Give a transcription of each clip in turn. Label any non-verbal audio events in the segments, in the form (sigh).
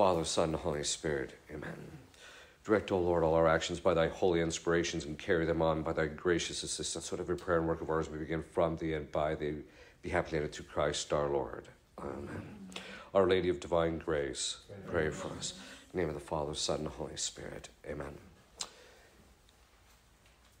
Father, Son, and Holy Spirit. Amen. Direct, O Lord, all our actions by thy holy inspirations and carry them on by thy gracious assistance, so that every prayer and work of ours may begin from thee and by thee be happily through Christ our Lord. Amen. Our Lady of Divine Grace, pray for us. In the name of the Father, Son, and Holy Spirit. Amen.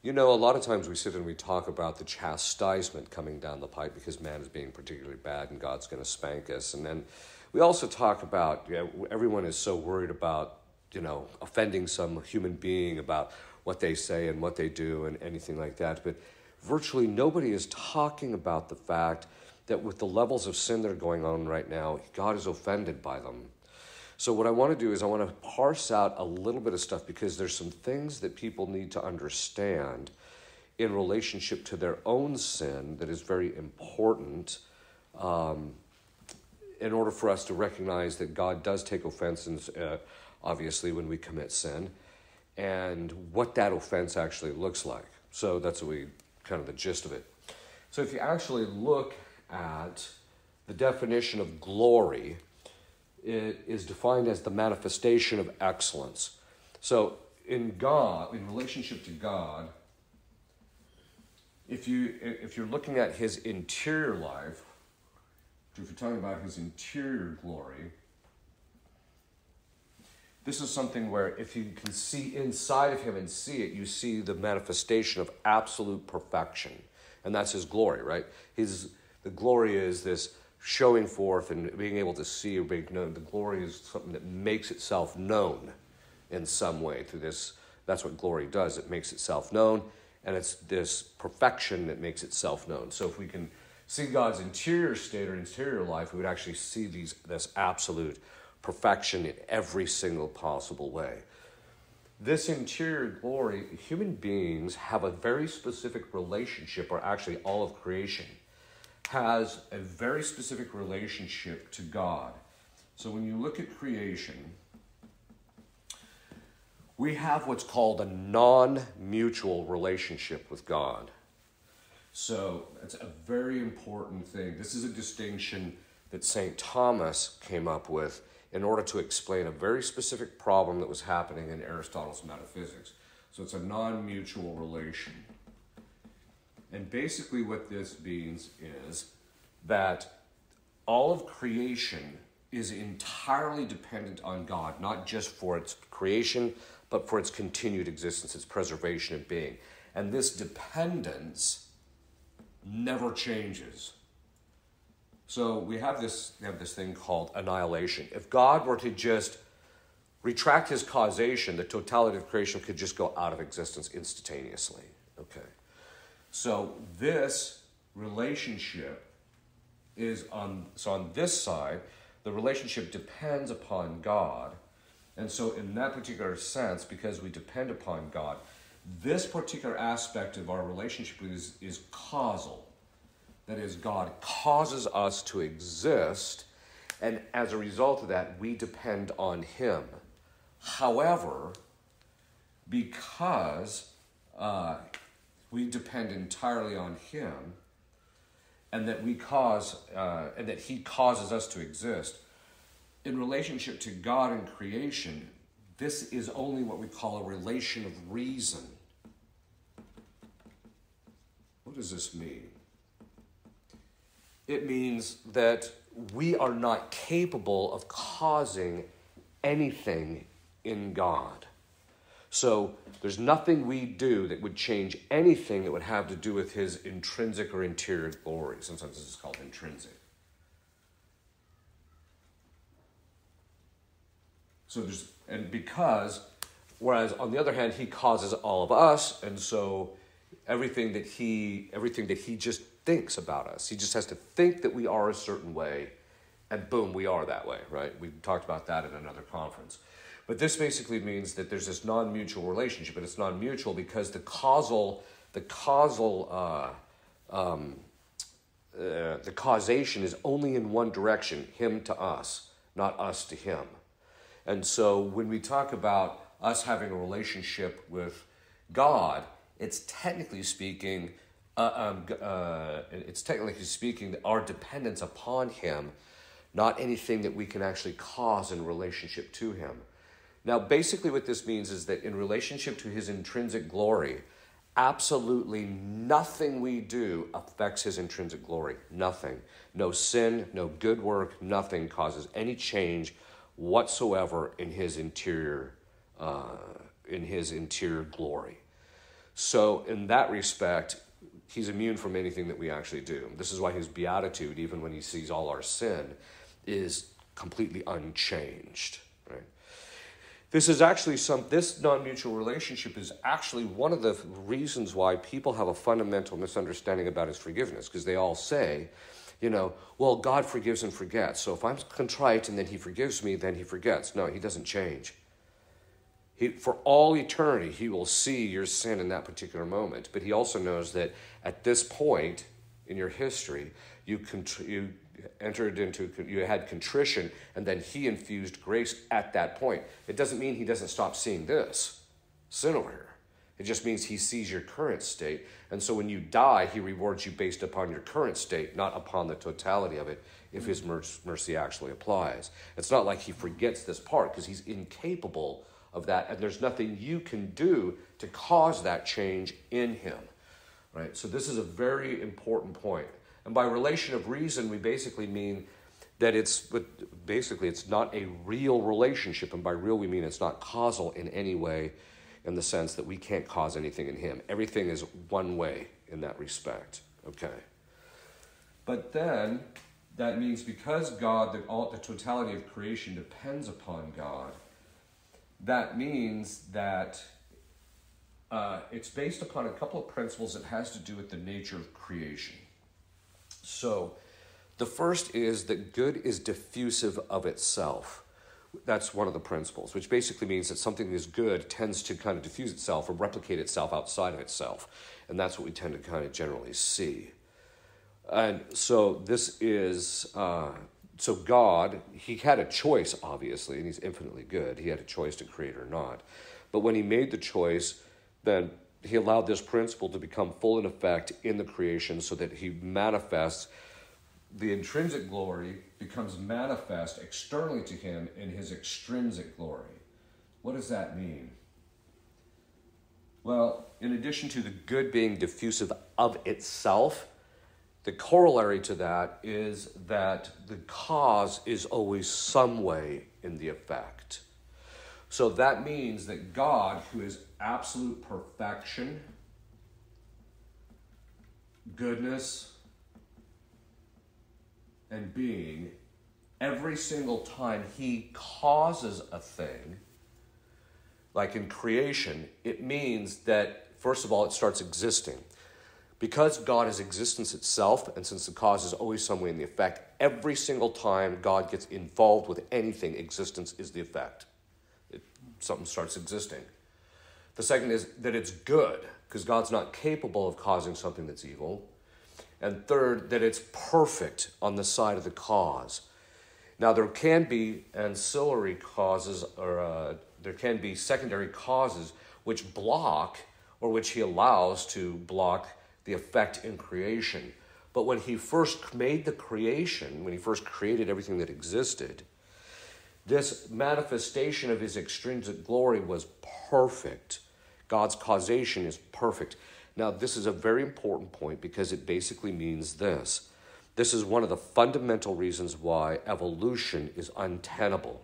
You know, a lot of times we sit and we talk about the chastisement coming down the pipe because man is being particularly bad and God's going to spank us. And then we also talk about, you know, everyone is so worried about, you know, offending some human being about what they say and what they do and anything like that. But virtually nobody is talking about the fact that with the levels of sin that are going on right now, God is offended by them. So, what I want to do is, I want to parse out a little bit of stuff because there's some things that people need to understand in relationship to their own sin that is very important um, in order for us to recognize that God does take offense, in, uh, obviously, when we commit sin, and what that offense actually looks like. So, that's what we kind of the gist of it. So, if you actually look at the definition of glory, it is defined as the manifestation of excellence. So, in God, in relationship to God, if you if you're looking at His interior life, if you're talking about His interior glory, this is something where if you can see inside of Him and see it, you see the manifestation of absolute perfection, and that's His glory, right? His the glory is this showing forth and being able to see or being known. The glory is something that makes itself known in some way through this. That's what glory does. It makes itself known, and it's this perfection that makes itself known. So if we can see God's interior state or interior life, we would actually see these this absolute perfection in every single possible way. This interior glory, human beings have a very specific relationship, or actually all of creation has a very specific relationship to God. So when you look at creation, we have what's called a non mutual relationship with God. So it's a very important thing. This is a distinction that St. Thomas came up with in order to explain a very specific problem that was happening in Aristotle's metaphysics. So it's a non mutual relation. And basically, what this means is that all of creation is entirely dependent on God, not just for its creation, but for its continued existence, its preservation and being. And this dependence never changes. So we have this, we have this thing called annihilation. If God were to just retract his causation, the totality of creation could just go out of existence instantaneously. Okay. So this relationship is on so on this side, the relationship depends upon God. And so in that particular sense, because we depend upon God, this particular aspect of our relationship is, is causal. That is, God causes us to exist, and as a result of that, we depend on Him. However, because uh, we depend entirely on Him, and that we cause, uh, and that He causes us to exist, in relationship to God and creation, this is only what we call a relation of reason. What does this mean? It means that we are not capable of causing anything in God. So there's nothing we do that would change anything that would have to do with his intrinsic or interior glory. Sometimes this is called intrinsic. So there's, and because, whereas on the other hand, he causes all of us, and so everything that he, everything that he just thinks about us, he just has to think that we are a certain way, and boom, we are that way, right? We talked about that in another conference. But this basically means that there's this non-mutual relationship, and it's non-mutual because the causal, the causal, uh, um, uh, the causation is only in one direction, him to us, not us to him. And so when we talk about us having a relationship with God, it's technically speaking, uh, um, uh, it's technically speaking our dependence upon Him, not anything that we can actually cause in relationship to him. Now, basically, what this means is that in relationship to his intrinsic glory, absolutely nothing we do affects his intrinsic glory. Nothing. No sin, no good work, nothing causes any change whatsoever in his interior, uh, in his interior glory. So, in that respect, he's immune from anything that we actually do. This is why his beatitude, even when he sees all our sin, is completely unchanged. Right? This is actually some this non-mutual relationship is actually one of the reasons why people have a fundamental misunderstanding about his forgiveness, because they all say, you know, well, God forgives and forgets. So if I'm contrite and then he forgives me, then he forgets. No, he doesn't change. He, for all eternity, he will see your sin in that particular moment. But he also knows that at this point in your history, you, contr- you entered into, you had contrition, and then he infused grace at that point. It doesn't mean he doesn't stop seeing this sin over here. It just means he sees your current state. And so when you die, he rewards you based upon your current state, not upon the totality of it, if his mercy actually applies. It's not like he forgets this part because he's incapable of that, and there's nothing you can do to cause that change in him. Right? So this is a very important point. And by relation of reason, we basically mean that it's basically it's not a real relationship, and by real we mean it's not causal in any way, in the sense that we can't cause anything in him. Everything is one way in that respect. Okay. But then that means because God, the, all, the totality of creation depends upon God, that means that uh, it's based upon a couple of principles that has to do with the nature of creation. So, the first is that good is diffusive of itself. That's one of the principles, which basically means that something that is good tends to kind of diffuse itself or replicate itself outside of itself. And that's what we tend to kind of generally see. And so this is, uh, so God, he had a choice, obviously, and he's infinitely good. He had a choice to create or not. But when he made the choice, then he allowed this principle to become full in effect in the creation so that he manifests the intrinsic glory becomes manifest externally to him in his extrinsic glory. What does that mean? Well, in addition to the good being diffusive of itself, the corollary to that is that the cause is always some way in the effect. So that means that God, who is absolute perfection, goodness, and being, every single time he causes a thing, like in creation, it means that, first of all, it starts existing. Because God is existence itself, and since the cause is always some way in the effect, every single time God gets involved with anything, existence is the effect something starts existing. The second is that it's good, because God's not capable of causing something that's evil. And third, that it's perfect on the side of the cause. Now, there can be ancillary causes, or uh, there can be secondary causes which block or which he allows to block the effect in creation. But when he first made the creation, when he first created everything that existed, this manifestation of his extrinsic glory was perfect. God's causation is perfect. Now, this is a very important point because it basically means this. This is one of the fundamental reasons why evolution is untenable.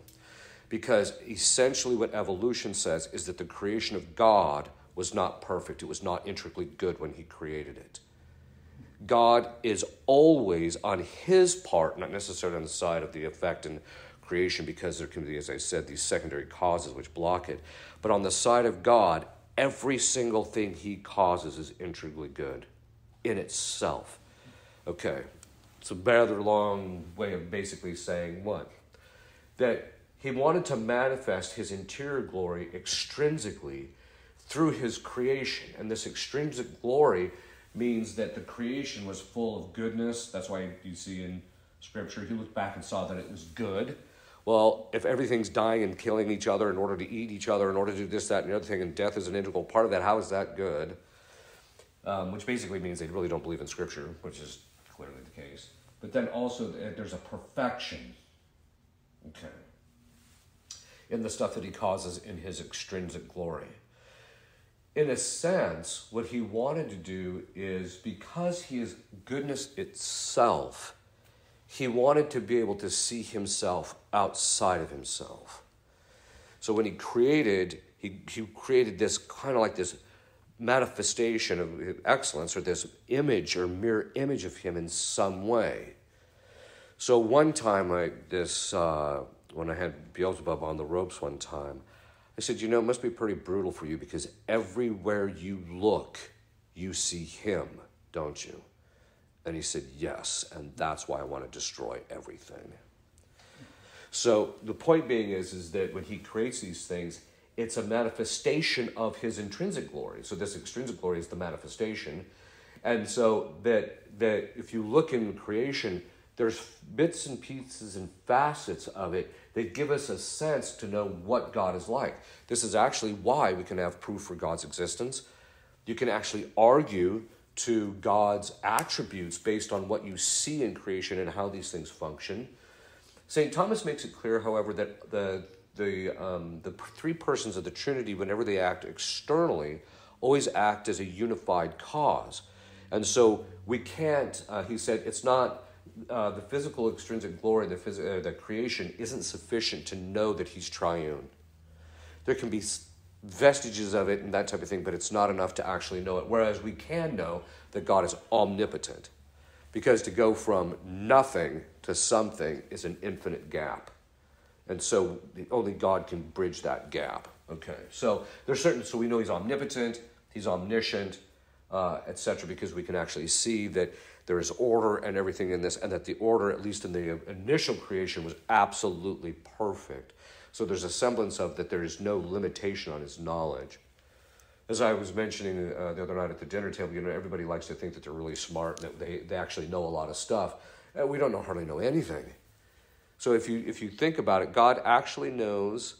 Because essentially, what evolution says is that the creation of God was not perfect, it was not intricately good when He created it. God is always on His part, not necessarily on the side of the effect and creation because there can be, as I said, these secondary causes which block it. But on the side of God, every single thing He causes is integrally good in itself. Okay, it's a rather long way of basically saying what? That He wanted to manifest His interior glory extrinsically through His creation. And this extrinsic glory means that the creation was full of goodness. That's why you see in Scripture, He looked back and saw that it was good well, if everything's dying and killing each other in order to eat each other, in order to do this, that, and the other thing, and death is an integral part of that, how is that good? Um, which basically means they really don't believe in Scripture, which is clearly the case. but then also there's a perfection. Okay. In the stuff that he causes in his extrinsic glory. In a sense, what he wanted to do is because he is goodness itself, he wanted to be able to see himself outside of himself. So when he created, he, he created this kind of like this manifestation of excellence or this image or mirror image of him in some way. So one time, I this uh, when I had Beelzebub on the ropes one time, I said, you know, it must be pretty brutal for you because everywhere you look, you see him, don't you? And he said, yes, and that's why I want to destroy everything. So the point being is, is that when he creates these things, it's a manifestation of his intrinsic glory. So this extrinsic glory is the manifestation. And so that that if you look in creation, there's bits and pieces and facets of it that give us a sense to know what God is like. This is actually why we can have proof for God's existence. You can actually argue to God's attributes based on what you see in creation and how these things function. St. Thomas makes it clear, however, that the, the, um, the three persons of the Trinity, whenever they act externally, always act as a unified cause. And so we can't, uh, he said, it's not uh, the physical extrinsic glory, the, phys- uh, the creation, isn't sufficient to know that he's triune. There can be vestiges of it and that type of thing, but it's not enough to actually know it. Whereas we can know that God is omnipotent. Because to go from nothing to something is an infinite gap. And so only God can bridge that gap. Okay, so there's certain, so we know he's omnipotent, he's omniscient, uh, etc., because we can actually see that there is order and everything in this, and that the order, at least in the initial creation, was absolutely perfect. So there's a semblance of that there is no limitation on his knowledge. As I was mentioning uh, the other night at the dinner table, you know, everybody likes to think that they're really smart and that they, they actually know a lot of stuff. Uh, we don't know, hardly know anything. So if you, if you think about it, God actually knows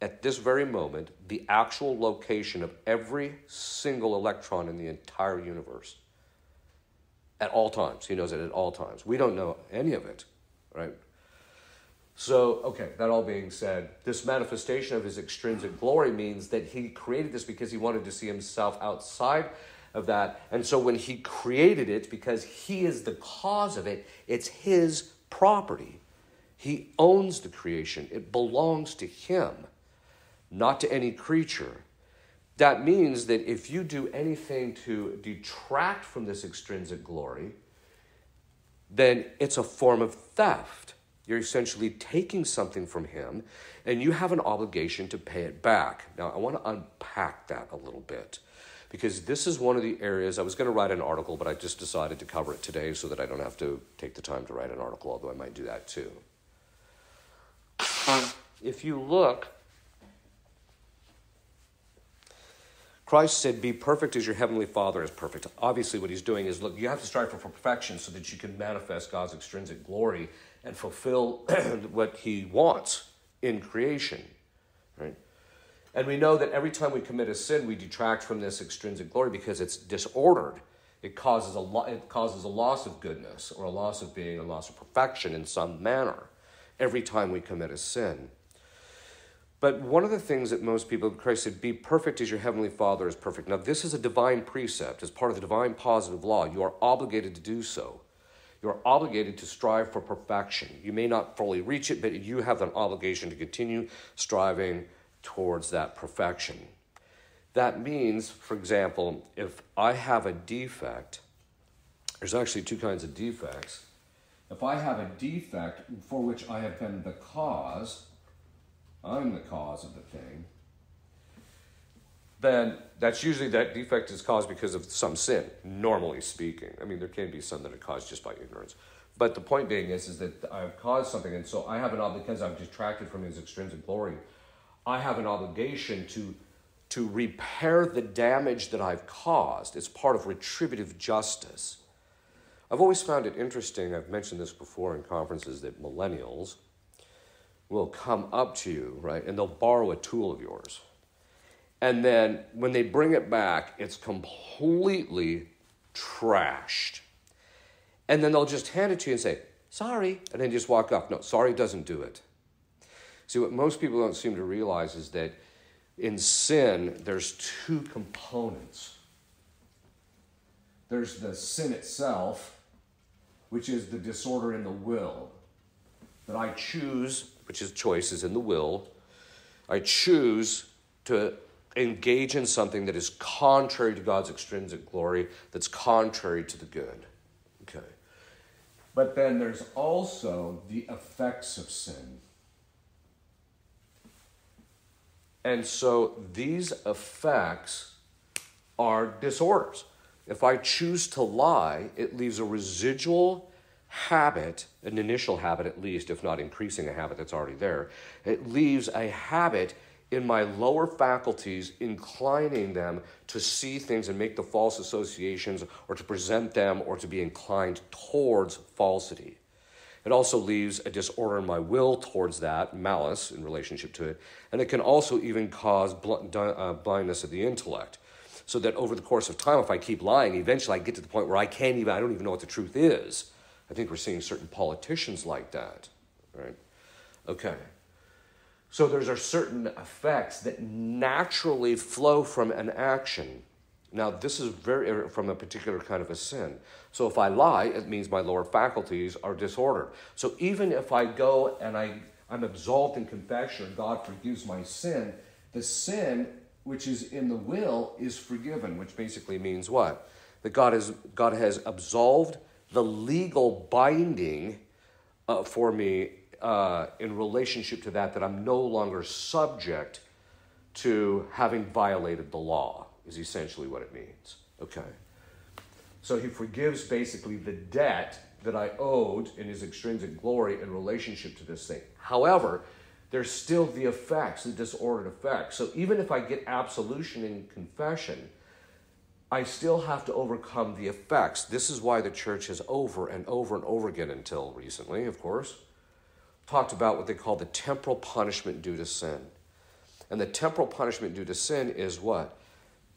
at this very moment the actual location of every single electron in the entire universe at all times. He knows it at all times. We don't know any of it, right? So, okay, that all being said, this manifestation of his extrinsic glory means that he created this because he wanted to see himself outside of that. And so when he created it, because he is the cause of it, it's his property. He owns the creation, it belongs to him, not to any creature. That means that if you do anything to detract from this extrinsic glory, then it's a form of theft. You're essentially taking something from him and you have an obligation to pay it back. Now, I want to unpack that a little bit because this is one of the areas I was going to write an article, but I just decided to cover it today so that I don't have to take the time to write an article, although I might do that too. If you look Christ said, Be perfect as your heavenly Father is perfect. Obviously, what he's doing is look, you have to strive for perfection so that you can manifest God's extrinsic glory and fulfill (clears throat) what he wants in creation. Right? And we know that every time we commit a sin, we detract from this extrinsic glory because it's disordered. It causes a lo- it causes a loss of goodness or a loss of being, a loss of perfection in some manner every time we commit a sin. But one of the things that most people, Christ said, be perfect as your heavenly Father is perfect. Now, this is a divine precept. As part of the divine positive law, you are obligated to do so. You are obligated to strive for perfection. You may not fully reach it, but you have an obligation to continue striving towards that perfection. That means, for example, if I have a defect, there's actually two kinds of defects. If I have a defect for which I have been the cause, I'm the cause of the thing, then that's usually that defect is caused because of some sin, normally speaking. I mean, there can be some that are caused just by ignorance. But the point being is, is that I've caused something, and so I have an obligation, because I've detracted from his extrinsic glory, I have an obligation to, to repair the damage that I've caused. It's part of retributive justice. I've always found it interesting, I've mentioned this before in conferences, that millennials, will come up to you, right, and they'll borrow a tool of yours. And then when they bring it back, it's completely trashed. and then they'll just hand it to you and say, sorry, and then just walk off. No, sorry doesn't do it. See, what most people don't seem to realize is that in sin, there's two components. There's the sin itself, which is the disorder in the will. That I choose, which is choices in the will, I choose to engage in something that is contrary to God's extrinsic glory, that's contrary to the good. Okay. But then there's also the effects of sin. And so these effects are disorders. If I choose to lie, it leaves a residual habit, an initial habit at least, if not increasing a habit that's already there. It leaves a habit in my lower faculties, inclining them to see things and make the false associations or to present them or to be inclined towards falsity. It also leaves a disorder in my will towards that, malice in relationship to it, and it can also even cause bl- uh, blindness of the intellect. So that over the course of time, if I keep lying, eventually I get to the point where I can't even, I don't even know what the truth is. I think we're seeing certain politicians like that, right? Okay. So there's are certain effects that naturally flow from an action. Now, this is very er, from a particular kind of a sin. So if I lie, it means my lower faculties are disordered. So even if I go and I, I'm absolved in confession, God forgives my sin, the sin which is in the will is forgiven, which basically means what? That God, is, God has absolved the legal binding uh, for me uh, in relationship to that, that I'm no longer subject to having violated the law, is essentially what it means. Okay. So he forgives basically the debt that I owed in his extrinsic glory in relationship to this thing. However, there's still the effects, the disordered effects. So even if I get absolution in confession, I still have to overcome the effects. This is why the church has over and over and over again, until recently, of course, talked about what they call the temporal punishment due to sin. And the temporal punishment due to sin is what?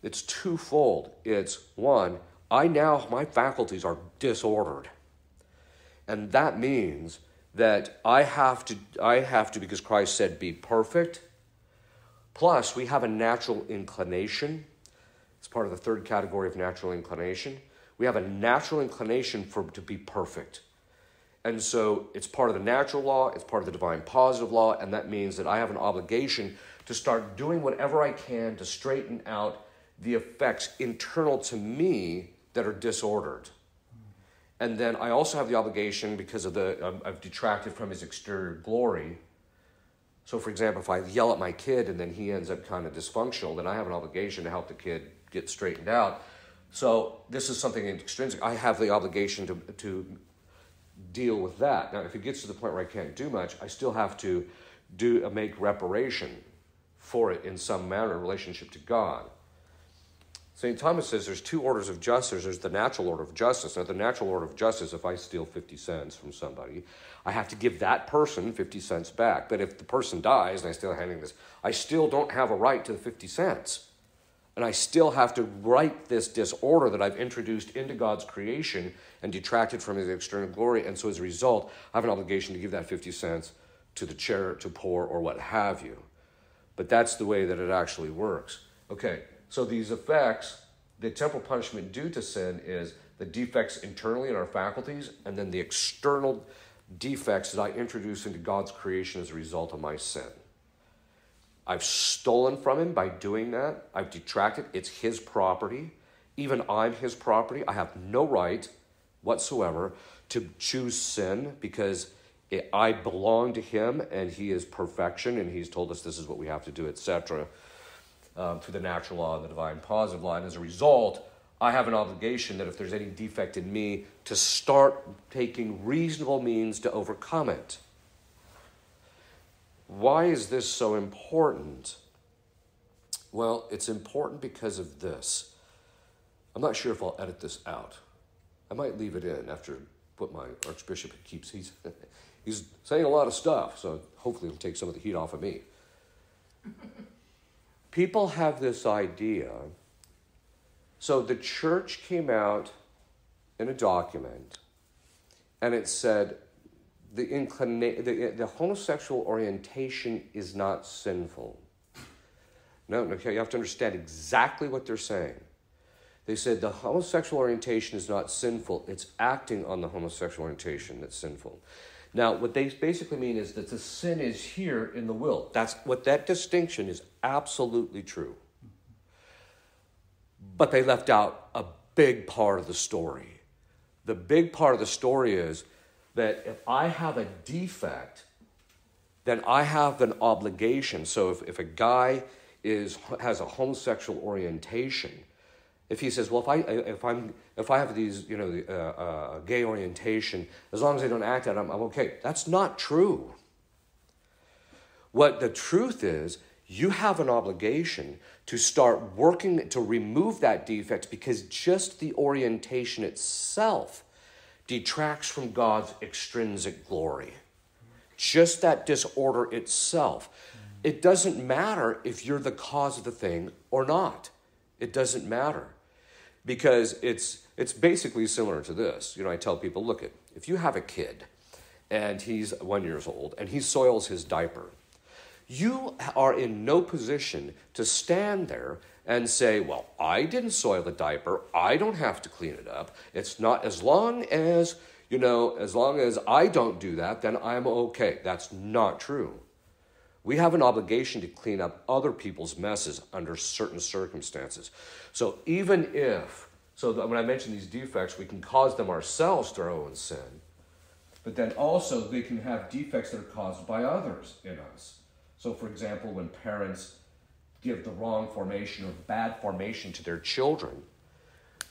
It's twofold. It's one, I now, my faculties are disordered. And that means that I have to, I have to, because Christ said, be perfect. Plus, we have a natural inclination. It's part of the third category of natural inclination. We have a natural inclination for to be perfect. And so it's part of the natural law, it's part of the divine positive law, and that means that I have an obligation to start doing whatever I can to straighten out the effects internal to me that are disordered. And then I also have the obligation because of the I've detracted from his exterior glory. So, for example, if I yell at my kid and then he ends up kind of dysfunctional, then I have an obligation to help the kid get straightened out. So, this is something extrinsic. I have the obligation to, to deal with that. Now, if it gets to the point where I can't do much, I still have to do uh, make reparation for it in some manner in relationship to God. St. Thomas says there's two orders of justice. There's the natural order of justice. Now, the natural order of justice, if I steal 50 cents from somebody, I have to give that person 50 cents back. But if the person dies and I still handing this, I still don't have a right to the 50 cents and I still have to right this disorder that I've introduced into God's creation and detracted from his external glory. And so as a result, I have an obligation to give that 50 cents to the chair, to poor, or what have you. But that's the way that it actually works. Okay, so these effects, the temporal punishment due to sin is the defects internally in our faculties, and then the external defects that I introduce into God's creation as a result of my sin. I've stolen from him by doing that. I've detracted. It's his property. Even I'm his property. I have no right whatsoever to choose sin because it, I belong to him and he is perfection and he's told us this is what we have to do, etc. Um, through the natural law and the divine positive law. And as a result, I have an obligation that if there's any defect in me, to start taking reasonable means to overcome it. Why is this so important? Well, it's important because of this. I'm not sure if I'll edit this out. I might leave it in after what my archbishop keeps. He's, (laughs) he's saying a lot of stuff, so hopefully it'll take some of the heat off of me. (laughs) People have this idea. So the church came out in a document and it said the, inclina- the, the homosexual orientation is not sinful. No, okay, you have to understand exactly what they're saying. They said the homosexual orientation is not sinful, it's acting on the homosexual orientation that's sinful. Now, what they basically mean is that the sin is here in the will. That's what that distinction is absolutely true. But they left out a big part of the story. The big part of the story is that if I have a defect, then I have an obligation. So if, if a guy is has a homosexual orientation, if he says, "Well, if I if I'm if I have these you know uh, uh, gay orientation, as long as I don't act out, I'm, I'm okay," that's not true. What the truth is, you have an obligation to start working to remove that defect because just the orientation itself detracts from God's extrinsic glory. Just that disorder itself. It doesn't matter if you're the cause of the thing or not. It doesn't matter because it's it's basically similar to this. You know, I tell people, look at if you have a kid and he's one years old and he soils his diaper, you are in no position to stand there and say, well, I didn't soil the diaper, I don't have to clean it up. It's not as long as you know, as long as I don't do that, then I'm okay. That's not true. We have an obligation to clean up other people's messes under certain circumstances. So even if, so when I mention these defects, we can cause them ourselves through our own sin, but then also they can have defects that are caused by others in us. So, for example, when parents give the wrong formation or bad formation to their children,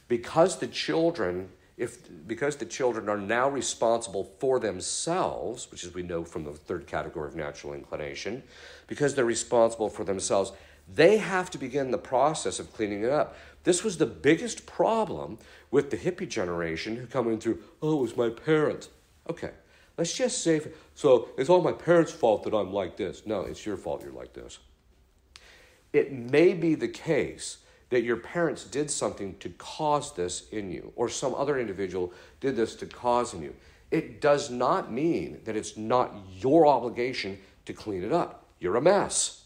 because the children if because the children are now responsible for themselves, which as we know from the third category of natural inclination, because they're responsible for themselves, they have to begin the process of cleaning it up. This was the biggest problem with the hippie generation who come in through, oh, it was my parents. Okay, let's just say, so it's all my parents' fault that I'm like this. No, it's your fault you're like this. It may be the case that your parents did something to cause this in you, or some other individual did this to cause in you. It does not mean that it's not your obligation to clean it up. You're a mess,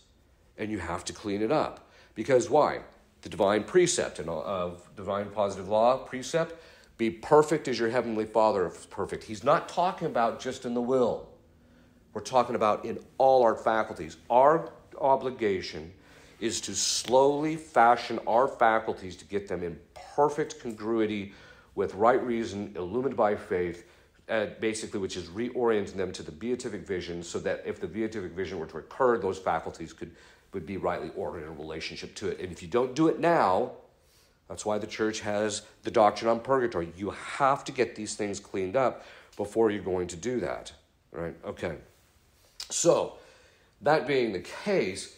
and you have to clean it up. Because why? The divine precept and uh, of divine positive law precept be perfect as your heavenly Father is perfect. He's not talking about just in the will. We're talking about in all our faculties. Our obligation is to slowly fashion our faculties to get them in perfect congruity with right reason, illumined by faith, uh, basically, which is reorienting them to the beatific vision so that if the beatific vision were to occur, those faculties could would be rightly ordered in relationship to it. And if you don't do it now, that's why the church has the doctrine on purgatory. You have to get these things cleaned up before you're going to do that. Right? Okay. So, that being the case,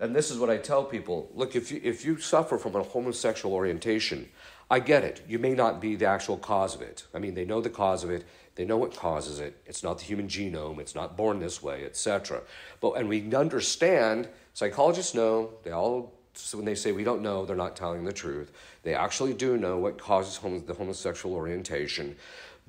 and this is what I tell people look, if you, if you suffer from a homosexual orientation, I get it. You may not be the actual cause of it. I mean, they know the cause of it, they know what causes it. It's not the human genome, it's not born this way, etc. But, and we understand, psychologists know, they all when they say we don't know, they're not telling the truth. They actually do know what causes the homosexual orientation.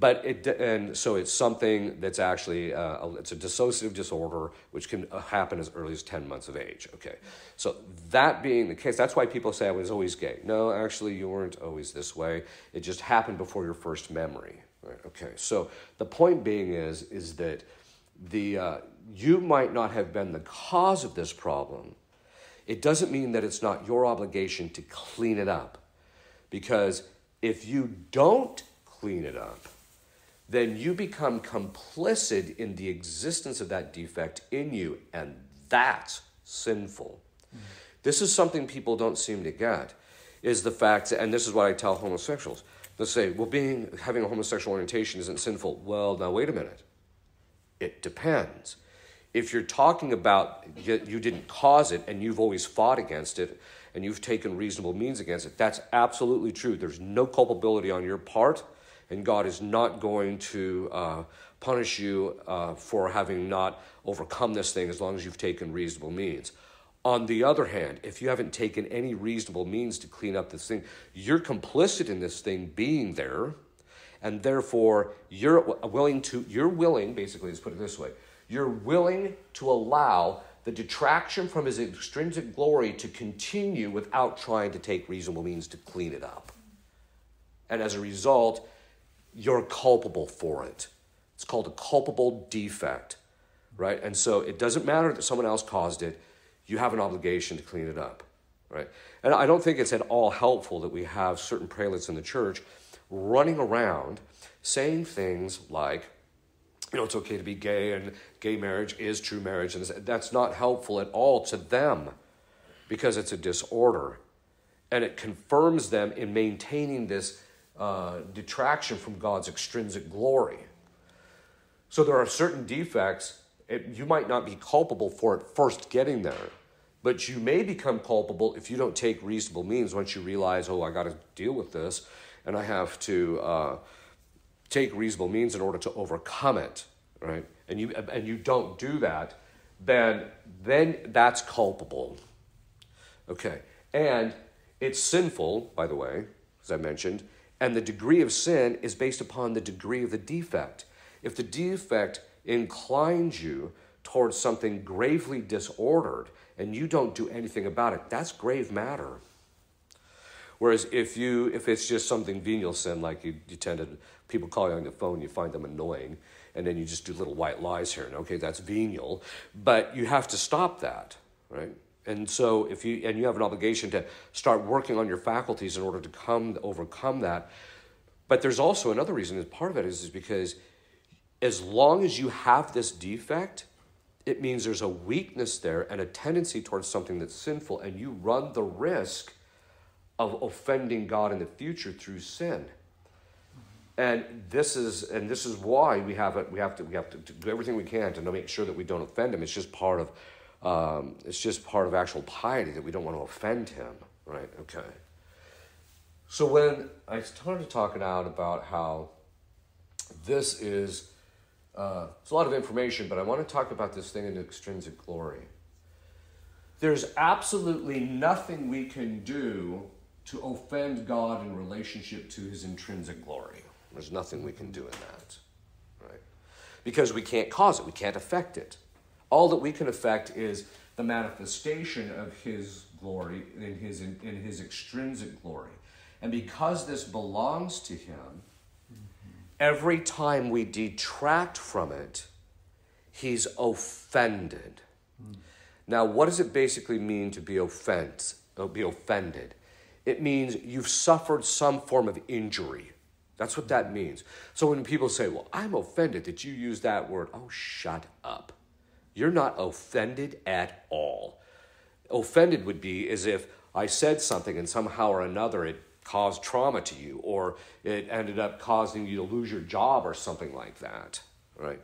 But it, and so it's something that's actually, uh, it's a dissociative disorder which can uh, happen as early as 10 months of age. Okay. So that being the case, that's why people say I was always gay. No, actually, you weren't always this way. It just happened before your first memory. Right? Okay. So the point being is, is that the, uh, you might not have been the cause of this problem. It doesn't mean that it's not your obligation to clean it up. Because if you don't clean it up, then you become complicit in the existence of that defect in you, and that's sinful. Mm. This is something people don't seem to get, is the fact, and this is what I tell homosexuals. They'll say, well, being having a homosexual orientation isn't sinful. Well, now wait a minute. It depends. If you're talking about you didn't cause it and you've always fought against it and you've taken reasonable means against it, that's absolutely true. There's no culpability on your part and God is not going to uh, punish you uh, for having not overcome this thing as long as you've taken reasonable means. On the other hand, if you haven't taken any reasonable means to clean up this thing, you're complicit in this thing being there. and therefore you're willing to, you're willing, basically, let's put it this way, you're willing to allow the detraction from his extrinsic glory to continue without trying to take reasonable means to clean it up. And as a result, you're culpable for it. It's called a culpable defect, right? And so it doesn't matter that someone else caused it, you have an obligation to clean it up, right? And I don't think it's at all helpful that we have certain prelates in the church running around saying things like, you know, it's okay to be gay and gay marriage is true marriage. And that's not helpful at all to them because it's a disorder. And it confirms them in maintaining this uh, detraction from God's extrinsic glory. So there are certain defects. It, you might not be culpable for it first getting there, but you may become culpable if you don't take reasonable means once you realize, oh, I got to deal with this and I have to. Uh, take reasonable means in order to overcome it, right? And you and you don't do that, then then that's culpable. Okay. And it's sinful, by the way, as I mentioned, and the degree of sin is based upon the degree of the defect. If the defect inclines you towards something gravely disordered and you don't do anything about it, that's grave matter. Whereas if you if it's just something venial sin, like you, you tend to people call you on the phone, you find them annoying, and then you just do little white lies here. And okay, that's venial, but you have to stop that, right? And so if you and you have an obligation to start working on your faculties in order to come overcome that. But there's also another reason, and part of it is, is because as long as you have this defect, it means there's a weakness there and a tendency towards something that's sinful, and you run the risk of offending God in the future through sin. And this is and this is why we have it. We have to we have to do everything we can to make sure that we don't offend him. It's just part of um, it's just part of actual piety that we don't want to offend him, right? Okay. So when I started talking out about how this is uh, it's a lot of information, but I want to talk about this thing in extrinsic glory. There's absolutely nothing we can do to offend God in relationship to his intrinsic glory. There's nothing we can do in that, right? Because we can't cause it, we can't affect it. All that we can affect is the manifestation of his glory in his, in, his extrinsic glory. And because this belongs to him, every time we detract from it, he's offended. Now, what does it basically mean to be, offense, uh, be offended? It means you've suffered some form of injury. That's what that means. So when people say, Well, I'm offended that you use that word, oh, shut up. You're not offended at all. Offended would be as if I said something and somehow or another it caused trauma to you or it ended up causing you to lose your job or something like that, right?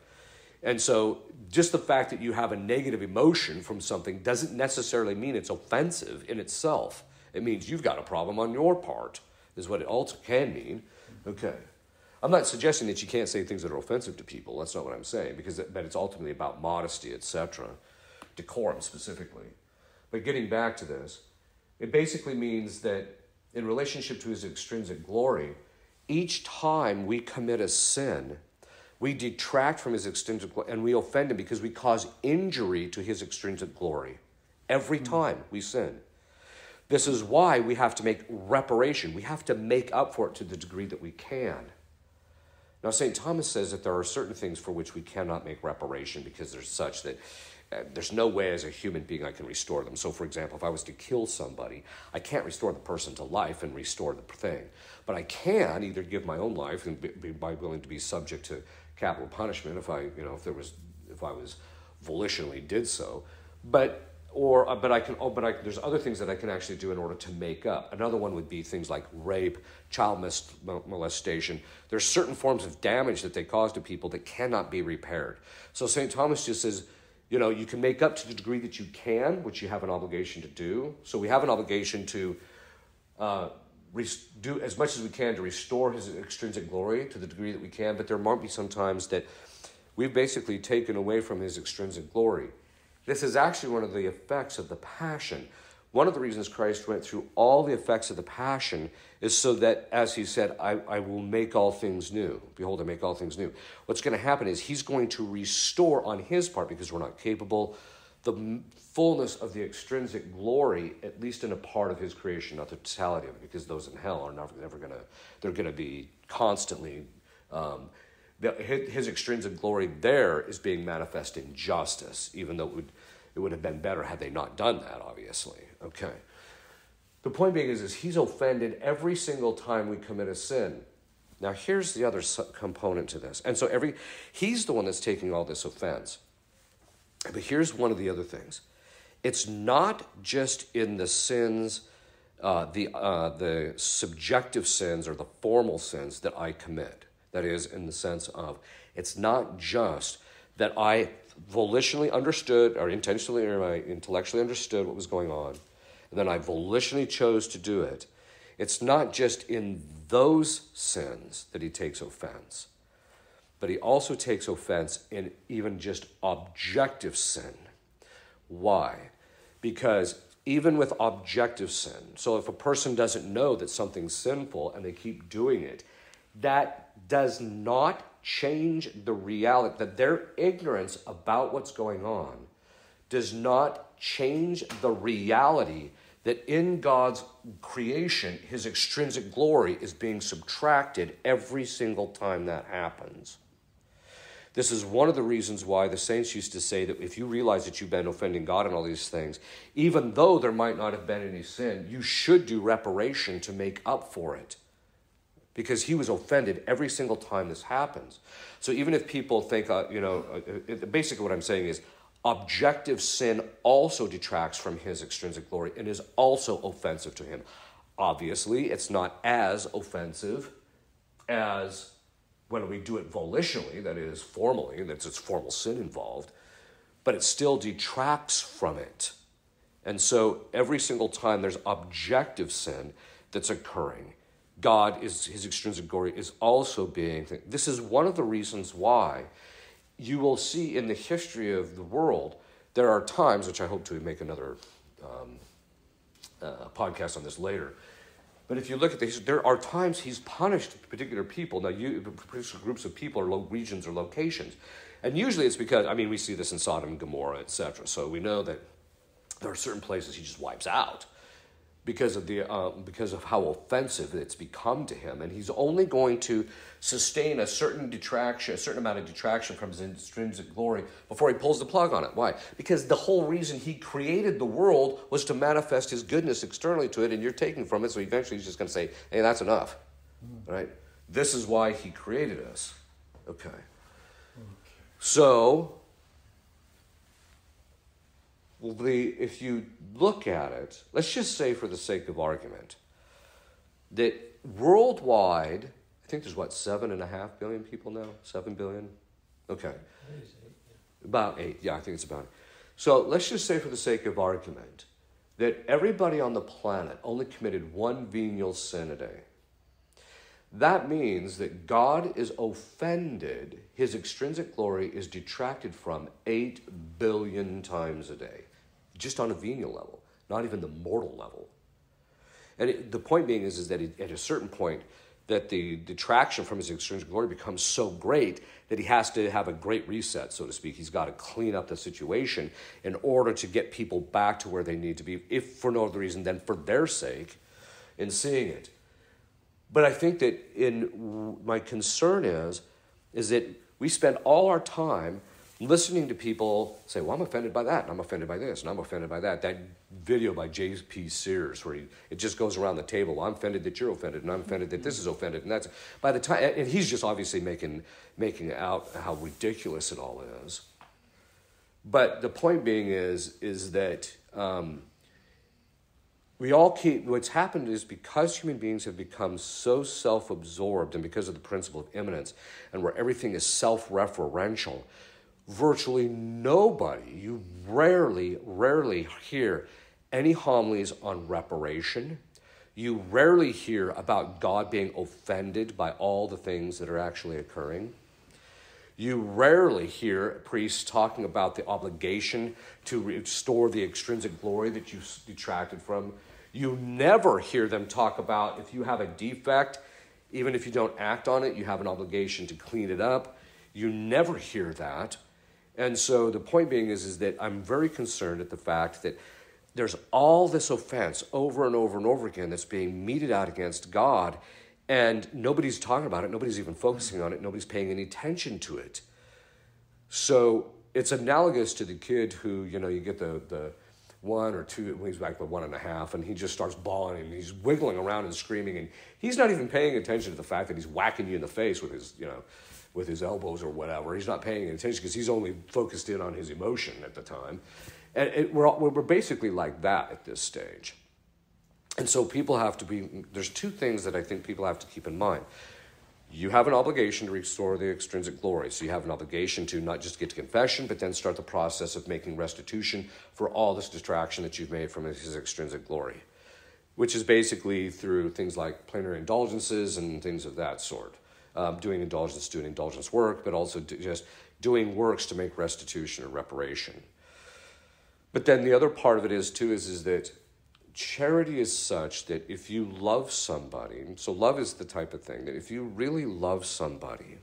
And so just the fact that you have a negative emotion from something doesn't necessarily mean it's offensive in itself. It means you've got a problem on your part, is what it also can mean. Okay. I'm not suggesting that you can't say things that are offensive to people. That's not what I'm saying, because that, it's ultimately about modesty, etc., decorum specifically. But getting back to this, it basically means that in relationship to his extrinsic glory, each time we commit a sin, we detract from his extrinsic glory and we offend him because we cause injury to his extrinsic glory. Every hmm. time we sin. This is why we have to make reparation. We have to make up for it to the degree that we can. Now, St. Thomas says that there are certain things for which we cannot make reparation because they're such that uh, there's no way as a human being I can restore them. So, for example, if I was to kill somebody, I can't restore the person to life and restore the thing. But I can either give my own life and be, be willing to be subject to capital punishment if I, you know, if there was, if I was volitionally did so. But or uh, but I can oh, but I, there's other things that I can actually do in order to make up. Another one would be things like rape, child molestation. There's certain forms of damage that they cause to people that cannot be repaired. So St. Thomas just says, you know, you can make up to the degree that you can, which you have an obligation to do. So we have an obligation to uh, do as much as we can to restore his extrinsic glory to the degree that we can. But there might be some times that we've basically taken away from his extrinsic glory. This is actually one of the effects of the passion. one of the reasons Christ went through all the effects of the passion is so that, as he said, I, I will make all things new. Behold, I make all things new. What's going to happen is he's going to restore on his part, because we're not capable, the fullness of the extrinsic glory, at least in a part of his creation, not the totality of it, because those in hell are never, never going to, they're going to be constantly, um, the, his, his extrinsic glory there is being manifest in justice, even though it would, it would have been better had they not done that, obviously. Okay. The point being is, is he's offended every single time we commit a sin. Now here's the other component to this. And so every he's the one that's taking all this offense. But here's one of the other things. It's not just in the sins, uh, the, uh, the subjective sins or the formal sins that I commit. That is, in the sense of, it's not just that I volitionally understood or intentionally or I intellectually understood what was going on and then I volitionally chose to do it, it's not just in those sins that he takes offense, but he also takes offense in even just objective sin. Why? Because even with objective sin, so if a person doesn't know that something's sinful and they keep doing it, that does not change the reality, that their ignorance about what's going on does not change the reality that in God's creation, his extrinsic glory is being subtracted every single time that happens. This is one of the reasons why the saints used to say that if you realize that you've been offending God and all these things, even though there might not have been any sin, you should do reparation to make up for it. Because he was offended every single time this happens. So even if people think, uh, you know, uh, uh basically what I'm saying is, objective sin also detracts from his extrinsic glory and is also offensive to him. Obviously, it's not as offensive as when we do it volitionally, that is, formally, that's its formal sin involved, but it still detracts from it. And so every single time there's objective sin that's occurring, God is his extrinsic glory is also being. This is one of the reasons why you will see in the history of the world, there are times, which I hope to make another um, uh, podcast on this later. But if you look at this, there are times he's punished particular people. Now, you, particular groups of people or regions or locations. And usually it's because, I mean, we see this in Sodom and Gomorrah, etc. So we know that there are certain places he just wipes out because of the uh, because of how offensive it's become to him, and he's only going to sustain a certain detraction, a certain amount of detraction from his intrinsic glory before he pulls the plug on it. Why? Because the whole reason he created the world was to manifest his goodness externally to it, and you're taking from it. So eventually, he's just going to say, "Hey, that's enough." Mm. Right? This is why he created us. Okay. okay. So be if you look at it, let's just say for the sake of argument, that worldwide, I think there's what, seven and a half billion people now? Seven billion? Okay. About eight, yeah, I think it's about it. So let's just say for the sake of argument that everybody on the planet only committed one venial sin a day. That means that God is offended, his extrinsic glory is detracted from 8 billion times a day just on a venial level, not even the mortal level. And it, the point being is, is that at a certain point, that the detraction from his extrinsic glory becomes so great that he has to have a great reset, so to speak. He's got to clean up the situation in order to get people back to where they need to be, if for no other reason than for their sake in seeing it. But I think that in my concern is, is that we spend all our time listening to people say, Well, I'm offended by that, and I'm offended by this, and I'm offended by that. That video by J.P. Sears, where he, it just goes around the table. Well, I'm offended that you're offended, and I'm offended that this is offended. And that's by the time, and he's just obviously making, making out how ridiculous it all is. But the point being is, is that um, we all keep, what's happened is because human beings have become so self absorbed and because of the principle of immanence and where everything is self referential, virtually nobody, you rarely, rarely hear any homilies on reparation. You rarely hear about God being offended by all the things that are actually occurring. You rarely hear priests talking about the obligation to restore the extrinsic glory that you detracted from. You never hear them talk about if you have a defect, even if you don't act on it, you have an obligation to clean it up. You never hear that. And so the point being is, is that I'm very concerned at the fact that there's all this offense over and over and over again that's being meted out against God, and nobody's talking about it, nobody's even focusing on it, nobody's paying any attention to it. So it's analogous to the kid who, you know, you get the, the one or two, he's like one and a half, and he just starts bawling and he's wiggling around and screaming, and he's not even paying attention to the fact that he's whacking you in the face with his, you know, with his elbows or whatever. He's not paying attention because he's only focused in on his emotion at the time. And it, we're, we're basically like that at this stage. And so people have to be, there's two things that I think people have to keep in mind. You have an obligation to restore the extrinsic glory. So you have an obligation to not just get to confession, but then start the process of making restitution for all this distraction that you've made from his extrinsic glory, which is basically through things like plenary indulgences and things of that sort. Um, doing indulgence, doing indulgence work, but also just doing works to make restitution or reparation. But then the other part of it is too is, is that charity is such that if you love somebody, so love is the type of thing that if you really love somebody,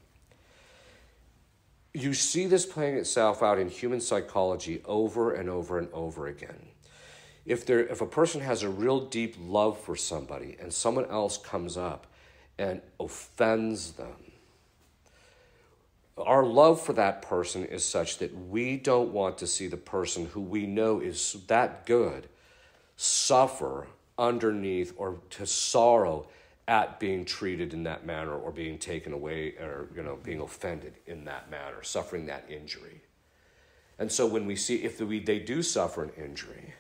you see this playing itself out in human psychology over and over and over again. If there if a person has a real deep love for somebody and someone else comes up and offends them, our love for that person is such that we don't want to see the person who we know is that good suffer underneath or to sorrow at being treated in that manner or being taken away or you know being offended in that manner suffering that injury. And so when we see if we, they do suffer an injury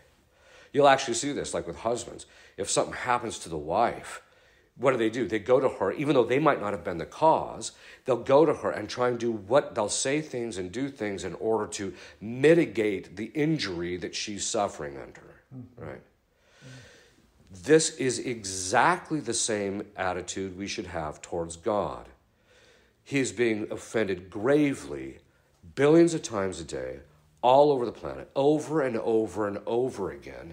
you'll actually see this like with husbands. If something happens to the wife what do they do? They go to her, even though they might not have been the cause, they'll go to her and try and do what they'll say things and do things in order to mitigate the injury that she's suffering under, mm-hmm. right? Mm-hmm. This is exactly the same attitude we should have towards God. He is being offended gravely, billions of times a day, all over the planet, over and over and over again.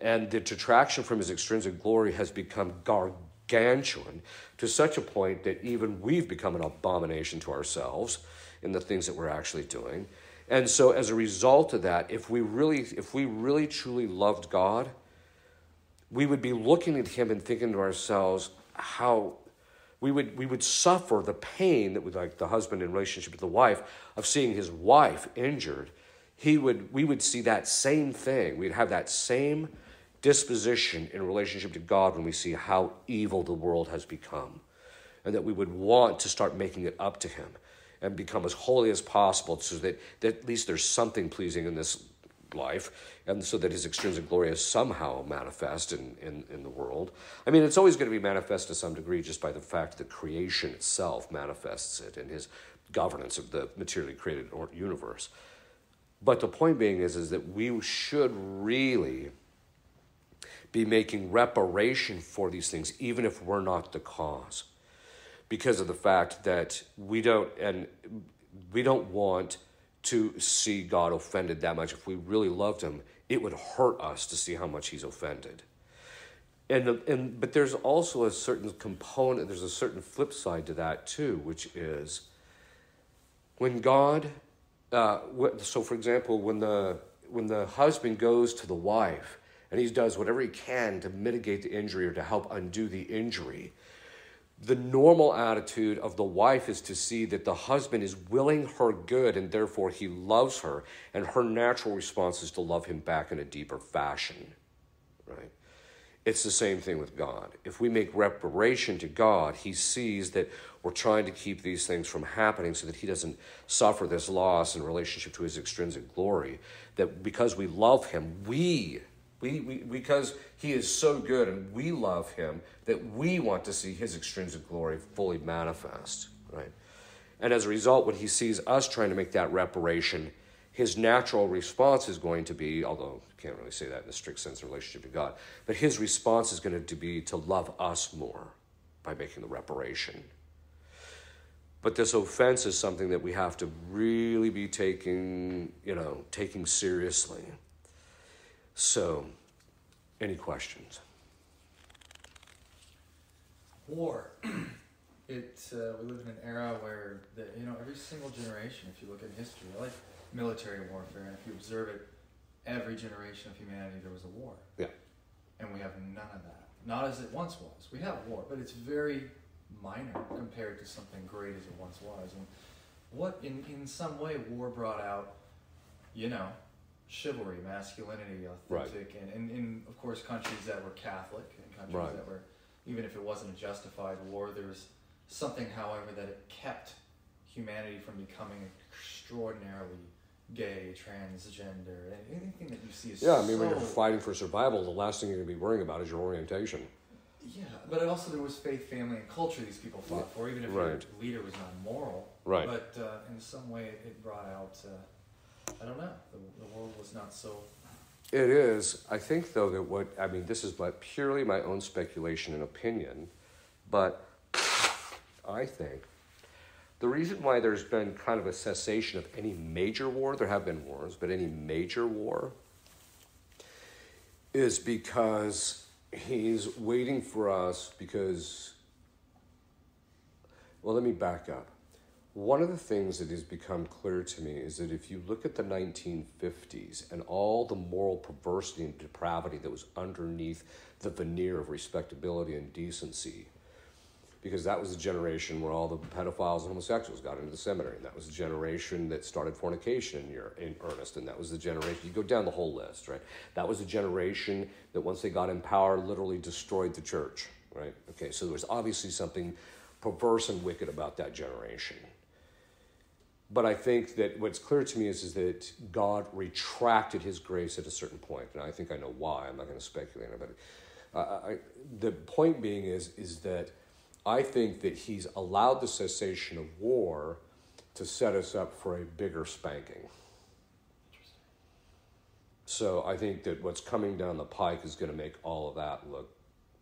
And the detraction from his extrinsic glory has become gargantuan gargantuan to such a point that even we've become an abomination to ourselves in the things that we're actually doing. And so as a result of that, if we really if we really truly loved God, we would be looking at him and thinking to ourselves how we would we would suffer the pain that would like the husband in relationship to the wife of seeing his wife injured. He would we would see that same thing. We'd have that same disposition in relationship to God when we see how evil the world has become, and that we would want to start making it up to Him and become as holy as possible so that, that at least there's something pleasing in this life, and so that His extrinsic glory is somehow manifest in, in, in the world. I mean, it's always going to be manifest to some degree just by the fact that creation itself manifests it in His governance of the materially created universe. But the point being is, is that we should really be making reparation for these things, even if we're not the cause, because of the fact that we don't and we don't want to see God offended that much. If we really loved Him, it would hurt us to see how much He's offended. And, and but there's also a certain component. There's a certain flip side to that too, which is when God. Uh, so, for example, when the when the husband goes to the wife and he does whatever he can to mitigate the injury or to help undo the injury. The normal attitude of the wife is to see that the husband is willing her good and therefore he loves her, and her natural response is to love him back in a deeper fashion. Right? It's the same thing with God. If we make reparation to God, He sees that we're trying to keep these things from happening so that He doesn't suffer this loss in relationship to His extrinsic glory. That because we love Him, we we, we, because he is so good and we love him that we want to see his extrinsic glory fully manifest, right? And as a result, when he sees us trying to make that reparation, his natural response is going to be, although I can't really say that in the strict sense of relationship to God, but his response is going to be to love us more by making the reparation. But this offense is something that we have to really be taking, you know, taking seriously. So, any questions? War. (clears throat) it uh, we live in an era where the, you know every single generation, if you look at history, like military warfare, and if you observe it, every generation of humanity there was a war. Yeah. And we have none of that. Not as it once was. We have war, but it's very minor compared to something great as it once was. And what in in some way war brought out, you know, chivalry, masculinity, authentic, and, and in of course countries that were Catholic and countries Right. that were even if it wasn't a justified war, there was something, however, that it kept humanity from becoming extraordinarily gay, transgender, and anything that you see is Yeah, I mean, when you're fighting for survival, the last thing you're going to be worrying about is your orientation. Yeah, but also there was faith, family, and culture these people fought for, even if Right. your leader was not moral. Right. But uh, in some way, it, it brought out, uh, I don't know, the, the world was not so. It is. I think, though, that what I mean, this is but purely my own speculation and opinion, but I think the reason why there's been kind of a cessation of any major war, there have been wars, but any major war, is because he's waiting for us because, well, let me back up. One of the things that has become clear to me is that if you look at the 1950s and all the moral perversity and depravity that was underneath the veneer of respectability and decency, because that was the generation where all the pedophiles and homosexuals got into the seminary, and that was the generation that started fornication in, your, in earnest, and that was the generation, you go down the whole list, right? That was the generation that once they got in power literally destroyed the church, right? Okay, so there was obviously something perverse and wicked about that generation. But I think that what's clear to me is, is that God retracted his grace at a certain point. and I think I know why. I'm not going to speculate about it. Uh, I, the point being is, is that I think that he's allowed the cessation of war to set us up for a bigger spanking. So I think that what's coming down the pike is going to make all of that look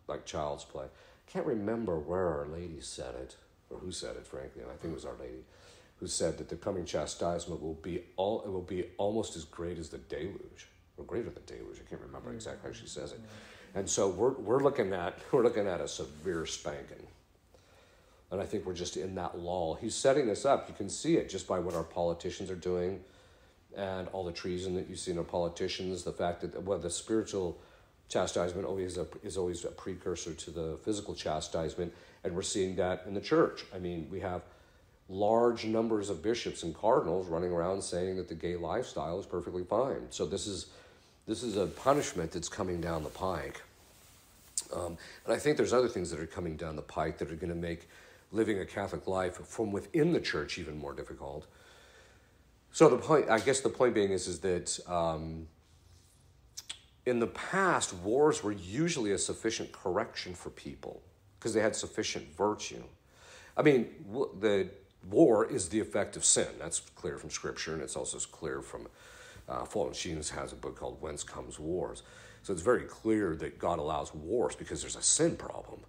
like child's play. I can't remember where Our Lady said it, or who said it, frankly. And I think it was Our Lady who said that the coming chastisement will be all it will be almost as great as the deluge, or greater than the deluge. I can't remember mm-hmm. exactly how she says it. And so we're we're looking at (laughs) we're looking at a severe spanking. And I think we're just in that lull. He's setting us up. You can see it just by what our politicians are doing and all the treason that you see in our politicians, the fact that well, the spiritual chastisement always a, is always a precursor to the physical chastisement, and we're seeing that in the church. I mean, we have large numbers of bishops and cardinals running around saying that the gay lifestyle is perfectly fine. So this is this is a punishment that's coming down the pike. Um, and I think there's other things that are coming down the pike that are going to make living a Catholic life from within the church even more difficult. So the point, I guess, the point being is, is that um, in the past, wars were usually a sufficient correction for people because they had sufficient virtue. I mean, the war is the effect of sin. That's clear from Scripture, and it's also clear from uh, Fulton Sheen has a book called "Whence Comes Wars." So it's very clear that God allows wars because there's a sin problem.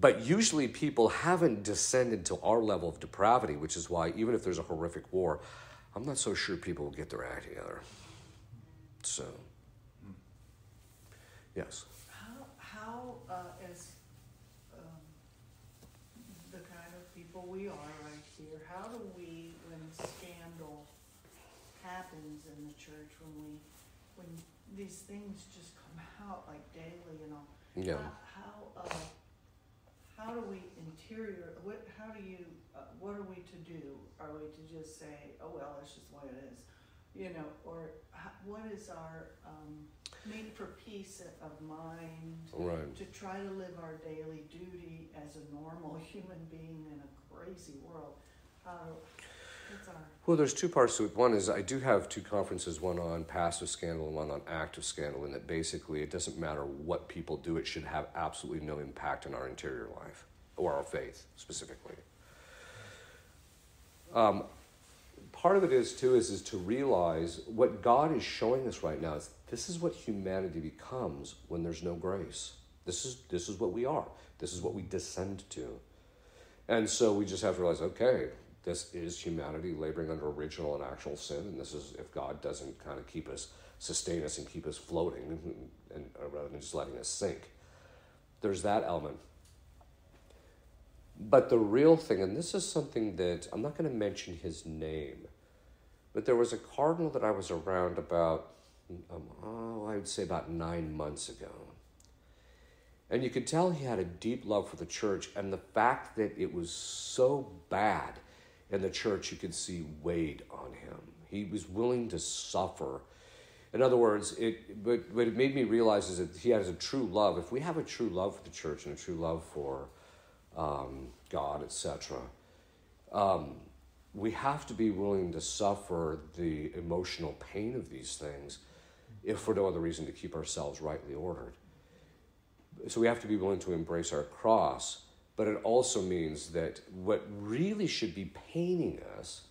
But usually, people haven't descended to our level of depravity, which is why even if there's a horrific war, I'm not so sure people will get their act together. So, yes. How, how, uh, as, um, the kind of people we are right here, how do we, when scandal happens in the church, when we, when these things just come out like daily, you know? Yeah. How, how, uh, how do we interior, what, how do you, uh, what are we to do? Are we to just say, oh, well, it's just the way it is? You know, or how, what is our, um, need for peace of mind? Right. to try to live our daily duty as a normal (laughs) human being in a crazy world. How, Well, there's two parts to it. One is I do have two conferences, one on passive scandal and one on active scandal, and that basically it doesn't matter what people do, it should have absolutely no impact on our interior life or our faith specifically. Um, part of it is too is, is to realize what God is showing us right now is this is what humanity becomes when there's no grace. This is this is what we are. This is what we descend to. And so we just have to realize, okay, this is humanity laboring under original and actual sin, and this is if God doesn't kind of keep us, sustain us, and keep us floating, and, and uh, rather than just letting us sink. There's that element. But the real thing, and this is something that I'm not going to mention his name, but there was a cardinal that I was around about, um, oh, I would say about nine months ago. And you could tell he had a deep love for the church, and the fact that it was so bad in the church, you could see weighed on him. He was willing to suffer. In other words, it but what it made me realize is that he has a true love. If we have a true love for the church and a true love for um, God, etc., um, we have to be willing to suffer the emotional pain of these things, if for no other reason to keep ourselves rightly ordered. So we have to be willing to embrace our cross but it also means that what really should be paining us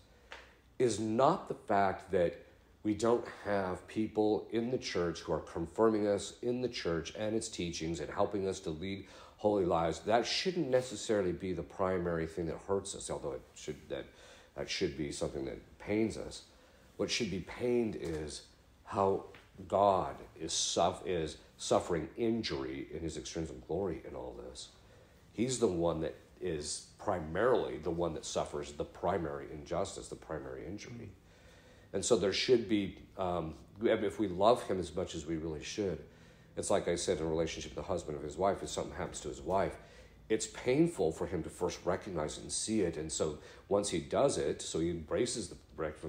is not the fact that we don't have people in the church who are confirming us in the church and its teachings and helping us to lead holy lives. That shouldn't necessarily be the primary thing that hurts us, although it should that that should be something that pains us. What should be pained is how God is, suff- is suffering injury in his extrinsic glory in all this. He's the one that is primarily the one that suffers the primary injustice, the primary injury. And so there should be, um, if we love him as much as we really should, it's like I said in a relationship with the husband of his wife, if something happens to his wife, it's painful for him to first recognize it and see it. And so once he does it, so he embraces the,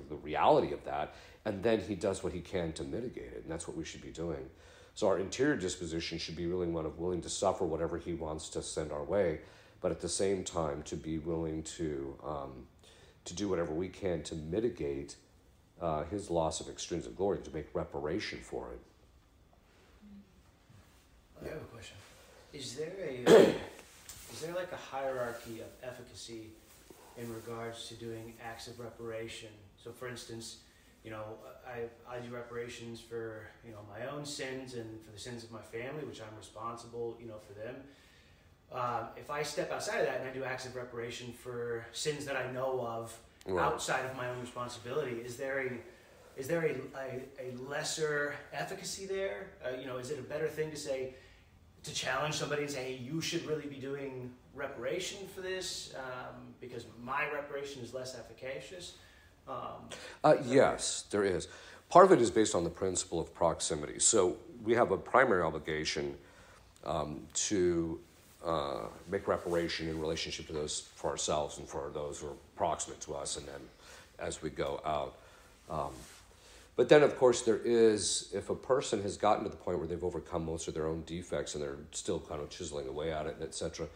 the reality of that, and then he does what he can to mitigate it. And that's what we should be doing. So our interior disposition should be really one of willing to suffer whatever He wants to send our way, but at the same time to be willing to um, to do whatever we can to mitigate uh, His loss of extrinsic glory, to make reparation for it. I have a question. Is there a (clears throat) is there like a hierarchy of efficacy in regards to doing acts of reparation? So, for instance you know, I, I do reparations for, you know, my own sins and for the sins of my family, which I'm responsible, you know, for them. Uh, if I step outside of that and I do acts of reparation for sins that I know of right. outside of my own responsibility, is there a is there a, a, a lesser efficacy there? Uh, you know, is it a better thing to say to challenge somebody and say, hey, you should really be doing reparation for this um, because my reparation is less efficacious? Um, uh, yes, there is. Part of it is based on the principle of proximity. So we have a primary obligation um, to uh, make reparation in relationship to those for ourselves and for those who are proximate to us, and then as we go out. Um, but then, of course, there is, if a person has gotten to the point where they've overcome most of their own defects and they're still kind of chiseling away at it, etc.,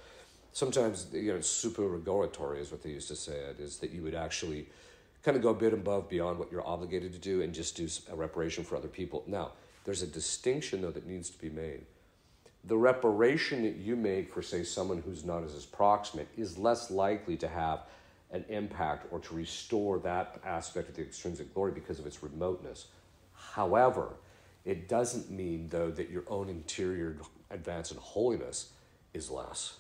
sometimes, you know, supererogatory is what they used to say it, is that you would actually kind of go a bit above beyond what you're obligated to do and just do a reparation for other people. Now, there's a distinction though that needs to be made. The reparation that you make for, say, someone who's not as, proximate is less likely to have an impact or to restore that aspect of the extrinsic glory because of its remoteness. However, it doesn't mean, though, that your own interior advance in holiness is less.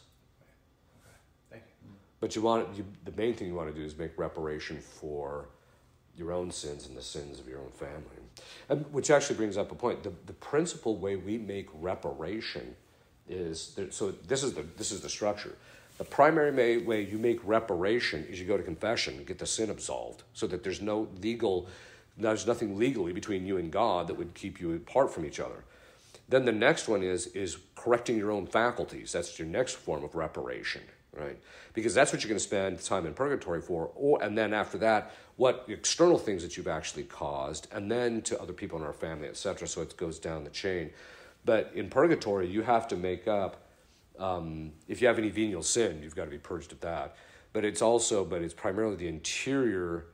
But you want you, the main thing you want to do is make reparation for your own sins and the sins of your own family. And, which actually brings up a point. The, the principal way we make reparation is so this is the this is the structure. The primary way you make reparation is you go to confession and get the sin absolved, so that there's no legal, there's nothing legally between you and God that would keep you apart from each other. Then the next one is is correcting your own faculties. That's your next form of reparation right? Because that's what you're going to spend time in purgatory for. Or, and then after that, what external things that you've actually caused, and then to other people in our family, etc. So it goes down the chain. But in purgatory, you have to make up. Um, if you have any venial sin, you've got to be purged of that. But it's also, but it's primarily the interior.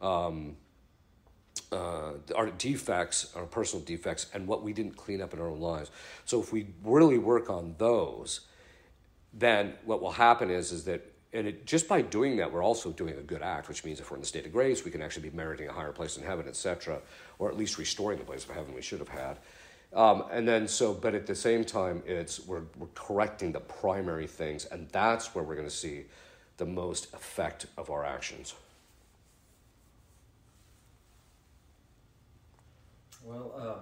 Um, uh, our defects, our personal defects, and what we didn't clean up in our own lives. So if we really work on those, then what will happen is is that and it, just by doing that we're also doing a good act which means if we're in the state of grace we can actually be meriting a higher place in heaven etc or at least restoring the place of heaven we should have had um, and then so but at the same time it's we're, we're correcting the primary things and that's where we're going to see the most effect of our actions. Well, um,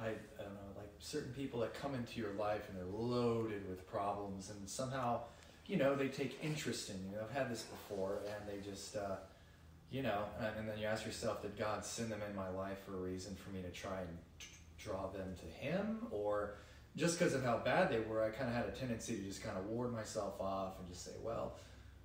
I, I don't know, like certain people that come into your life and they're loaded with problems, and somehow, you know, they take interest in you. I've had this before, and they just, uh, you know, and, and then you ask yourself, did God send them in my life for a reason for me to try and draw them to Him, or just because of how bad they were, I kind of had a tendency to just kind of ward myself off and just say, well,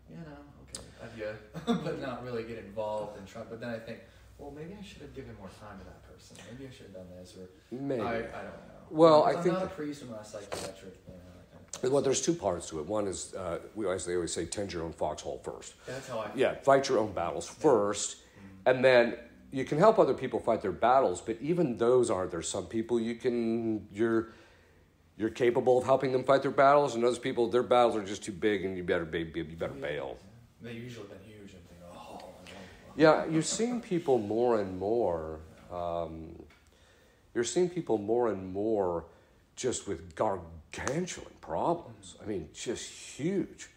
you know, okay, you, (laughs) but not really get involved and try. But then I think, well, maybe I should have given more time to that person. Maybe I should have done this, or Maybe. I, I don't know. Well, I I'm think not a priest. I'm not a psychiatric. You know, kind of. Well, there's two parts to it. One is uh, we always they always say tend your own foxhole first. That's how I. Yeah, fight your own battles first, and then you can help other people fight their battles. But even those aren't. There's some people you can you're you're capable of helping them fight their battles, and those people their battles are just too big, and you better be, you better bail. They usually been huge and think, oh. I don't- Yeah, you're seeing people more and more. Um, you're seeing people more and more just with gargantuan problems. I mean, just huge.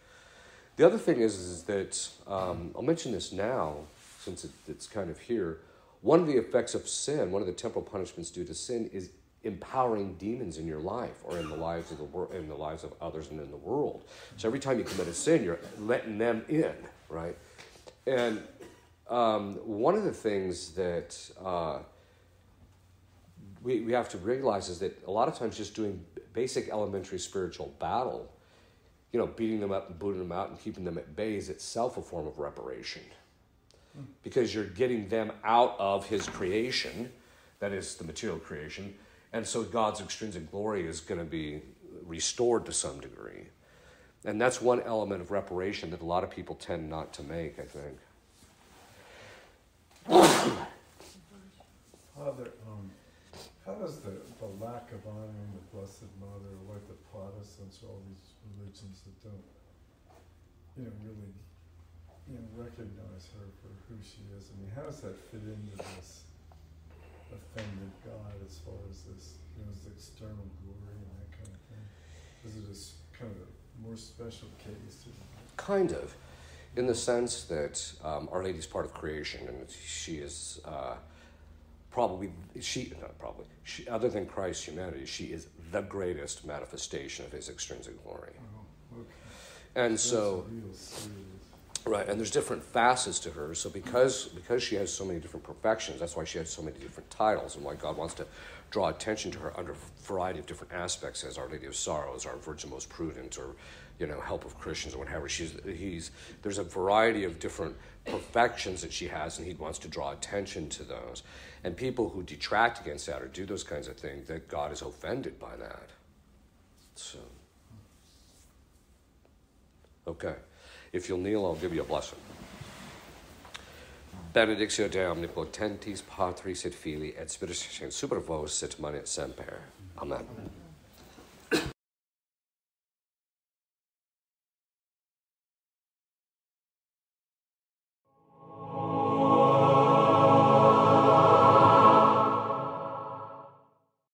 The other thing is, is that um, I'll mention this now since it, it's kind of here. One of the effects of sin, one of the temporal punishments due to sin, is empowering demons in your life or in the lives of the world, in the lives of others and in the world. So every time you commit a sin, you're letting them in, right? And um, one of the things that uh, we, we have to realize is that a lot of times just doing basic elementary spiritual battle, you know, beating them up and booting them out and keeping them at bay is itself a form of reparation. Because you're getting them out of his creation, that is the material creation, and so God's extrinsic glory is going to be restored to some degree. And that's one element of reparation that a lot of people tend not to make, I think. Father, um, how does the, the lack of honoring the Blessed Mother, like the Protestants or all these religions that don't, you know, really, you know, recognize her for who she is? I mean, how does that fit into this offended God as far as this, you know, this external glory and that kind of thing? Is it a s- kind of a more special case? Kind of, in the sense that um, Our Lady's part of creation, and she is uh, probably she not probably she, other than Christ's humanity, she is the greatest manifestation of His extrinsic glory. Oh, okay. And That's so, right, and there's different facets to her. So because because she has so many different perfections, that's why she has so many different titles, and why God wants to draw attention to her under a variety of different aspects, as Our Lady of Sorrows, our Virgin Most Prudent, or you know, Help of Christians, or whatever. She's he's there's a variety of different perfections that she has, and he wants to draw attention to those. And people who detract against that or do those kinds of things, that God is offended by that. So, okay. If you'll kneel, I'll give you a blessing. Benedictio Dei omnipotentis Patris et Filii et Spiritus Sancti super vos et semper. Amen. Amen.